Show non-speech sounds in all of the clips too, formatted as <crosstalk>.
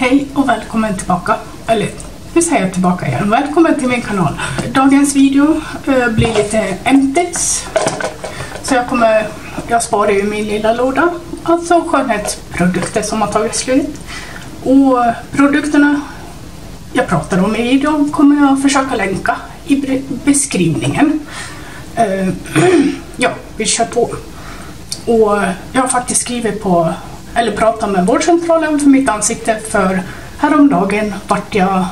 Hej och välkommen tillbaka. Eller nu säger jag tillbaka igen. Välkommen till min kanal. Dagens video eh, blir lite empties. Så jag kommer, jag sparar ju min lilla låda. Alltså skönhetsprodukter som har tagit slut. Och produkterna jag pratar om i videon kommer jag försöka länka i beskrivningen. Eh, <clears throat> ja, vi kör på. Och jag har faktiskt skrivit på, eller prata med vårdcentralen för mitt ansikte för häromdagen vart jag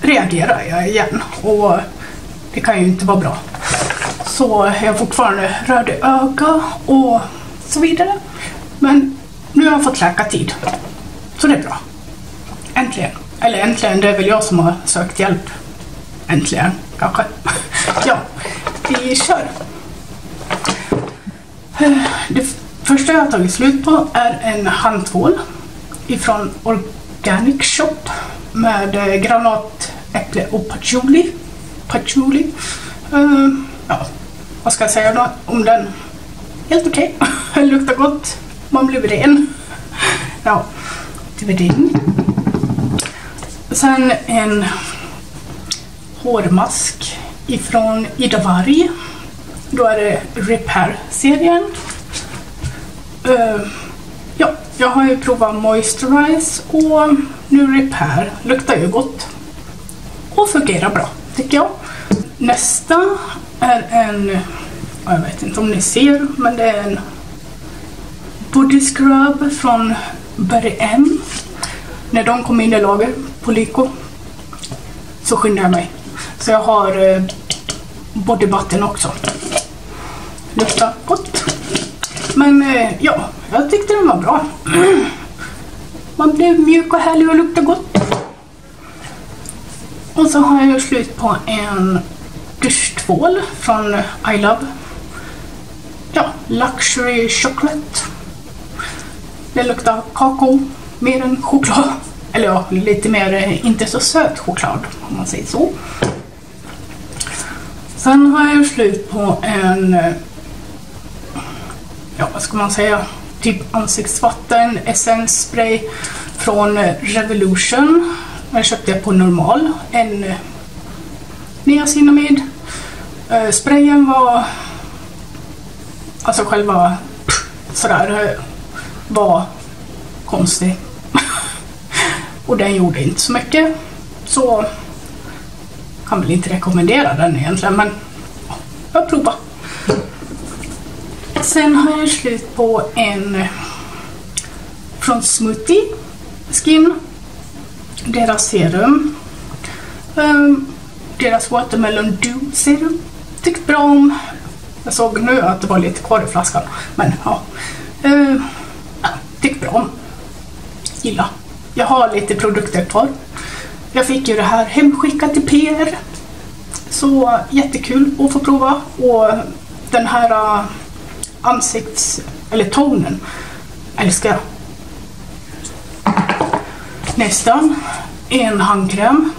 reagerar jag igen och det kan ju inte vara bra. Så jag är fortfarande röd i öga och så vidare. Men nu har jag fått läkartid. Så det är bra. Äntligen. Eller äntligen, det är väl jag som har sökt hjälp. Äntligen, kanske. <laughs> ja, vi kör. Eh, det första jag har tagit slut på är en handtvål ifrån Organic Shop med eh, granatäpple och patchouli. Patchouli. Uh, ja, vad ska jag säga då om den? Helt okej. <laughs> Okay. luktar gott. Man blir ren. <laughs> ja, det var det. Sen en hårmask ifrån Ida Varg. Då är det Repair-serien. Uh, ja, jag har ju provat Moisturize och nu Repair. Luktar ju gott. Och fungerar bra, tycker jag. Nästa är en, jag vet inte om ni ser, men det är en Body Scrub från Berry M. När de kom in i lager på Lyko så skyndade jag mig. Så jag har eh, body button också. Luktar gott. Men eh, ja, jag tyckte den var bra. <clears throat> Man blev mjuk och härlig och luktar gott. Och så har jag gjort slut på en duschtvål från I Love. Ja, Luxury Chocolate. Det luktar kakao mer än choklad. Eller ja, lite mer eh, inte så söt choklad om man säger så. Sen har jag gjort slut på en, eh, ja vad ska man säga, typ ansiktsvatten, essensspray från Revolution. Jag köpte på normal, en eh, niacinamid. Eh, sprayen var, alltså själva sådär, eh, var konstig. <laughs> Och den gjorde inte så mycket. Så kan väl inte rekommendera den egentligen men jag provar. Sen har jag slut på en från Smoothie Skin. Deras serum. Um, deras Watermelon Dew serum. Tyckte bra om. Jag såg nu att det var lite kvar i flaskan. Men ja. Uh, tyckte bra om. Gilla. Jag har lite produkter kvar. Jag fick ju det här hemskickat till PR. Så jättekul att få prova. Och den här uh, ansikts... eller tonen älskar jag. Nästa, en handkräm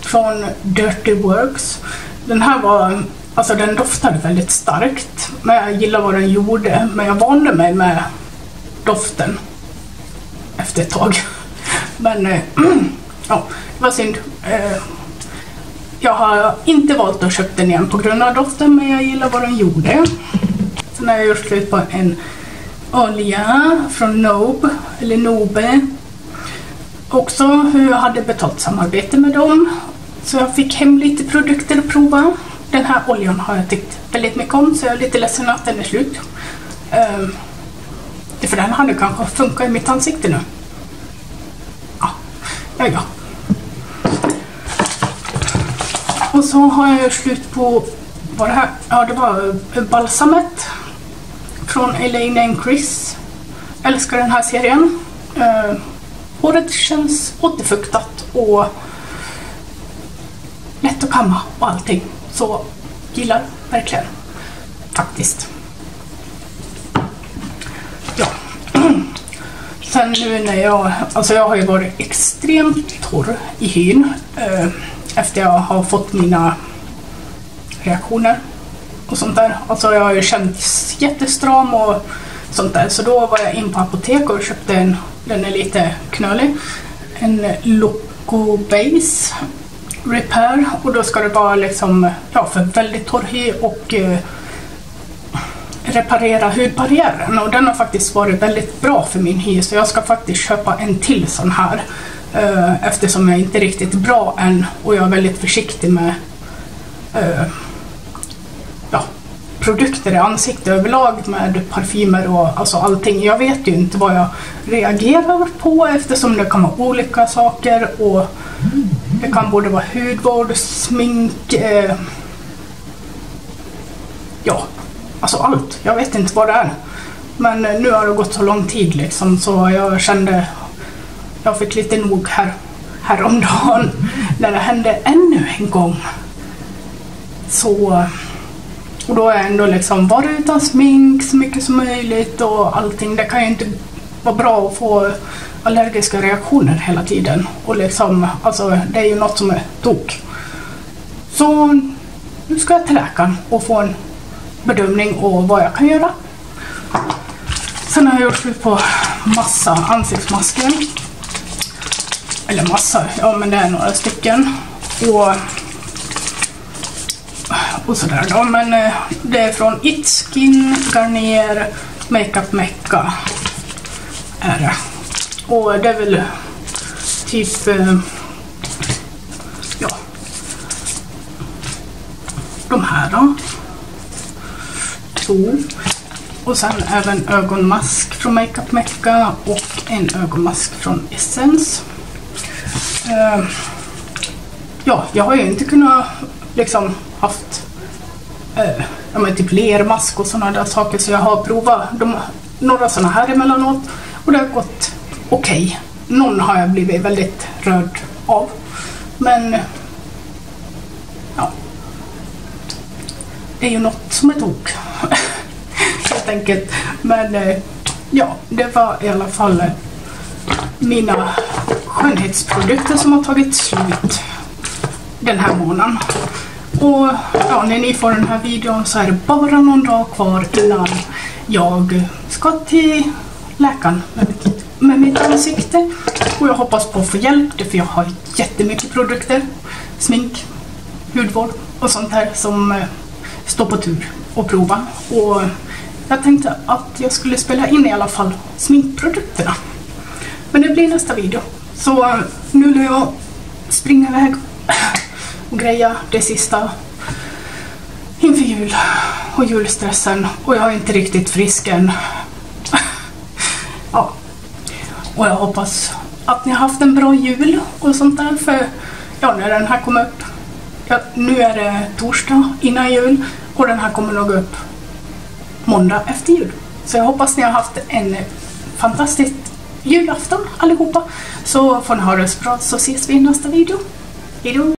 från Dirty Works. Den här var, alltså den doftade väldigt starkt, men jag gillar vad den gjorde. Men jag vande mig med doften efter ett tag. <laughs> Men äh, <clears throat> ja, det var synd. Äh, jag har inte valt att köpa den igen på grund av doften, men jag gillar vad den gjorde. Sen har jag gjort slut på en olja från Nobe, eller Nobe. Också hur jag hade betalt samarbete med dem. Så jag fick hem lite produkter att prova. Den här oljan har jag tyckt väldigt mycket om, så jag är lite ledsen att den är slut. Um, för den hade kanske funkat i mitt ansikte nu. Ja, ja, ja. Och så har jag slut på vad det här, ja det var eh, balsamet från Elaine and Chris. Älskar den här serien. Eh, håret känns återfuktat och lätt att kamma och allting. Så gillar verkligen. Faktiskt. Ja. <clears throat> Sen nu när jag, alltså jag har ju varit extremt torr i hyn eh, efter jag har fått mina reaktioner och sånt där. Alltså jag har ju känts jättestram och sånt där. Så då var jag in på apotek och köpte en, den är lite knölig, en Loco Base Repair och då ska det vara liksom, ja, för väldigt torr hy och eh, reparera hudbarriären och den har faktiskt varit väldigt bra för min hy så jag ska faktiskt köpa en till sån här Eh, eftersom jag inte är riktigt bra än och jag är väldigt försiktig med eh, produkter i ansiktet överlag med parfymer och alltså allting. Jag vet ju inte vad jag reagerar på eftersom det kan vara olika saker och det kan både vara hudvård, smink, eh, ja, alltså allt. Jag vet inte vad det är. Men eh, nu har det gått så lång tid liksom så jag kände, jag fick lite nog här, häromdagen när det hände ännu en gång. Så, och då har jag ändå liksom varit utan smink så mycket som möjligt och allting. Det kan ju inte vara bra att få allergiska reaktioner hela tiden. Och liksom, alltså det är ju något som är tok. Så nu ska jag till läkaren och få en bedömning och vad jag kan göra. Sen har jag gjort slut på massa ansiktsmasker. Eller massa, ja men det är några stycken. Och, och sådär då. Men eh, det är från Itskin, Garnier, Makeup Mecca. Är det. Och det är väl typ... Eh, ja. De här då två. Och sen även ögonmask från Makeup Mecca och en ögonmask från Essence. Eh, ja, jag har ju inte kunnat liksom haft Eh, ja, men typ lermask och sådana där saker så jag har provat de, några sådana här emellanåt och det har gått okej. Okay. Någon har jag blivit väldigt rörd av. Men ja, det är ju något som är tok. <laughs> Helt enkelt. Men eh, ja, det var i alla fall eh, mina skönhetsprodukter som har tagit slut den här månaden. Och ja, när ni får den här videon så är det bara någon dag kvar innan jag ska till läkaren med mitt, med mitt ansikte. Och jag hoppas på att få hjälp, för jag har jättemycket produkter. Smink, hudvård och sånt här som eh, står på tur att prova. Och jag tänkte att jag skulle spela in i alla fall sminkprodukterna. Men det blir nästa video. Så eh, nu vill jag springa iväg greja det sista inför jul och julstressen och jag är inte riktigt frisk än. <laughs> ja. Och jag hoppas att ni har haft en bra jul och sånt där för ja, när den här kommer upp Ja, nu är det torsdag innan jul och den här kommer nog upp måndag efter jul. Så jag hoppas ni har haft en fantastisk julafton allihopa. Så får ni ha det så bra så ses vi i nästa video. Hejdå!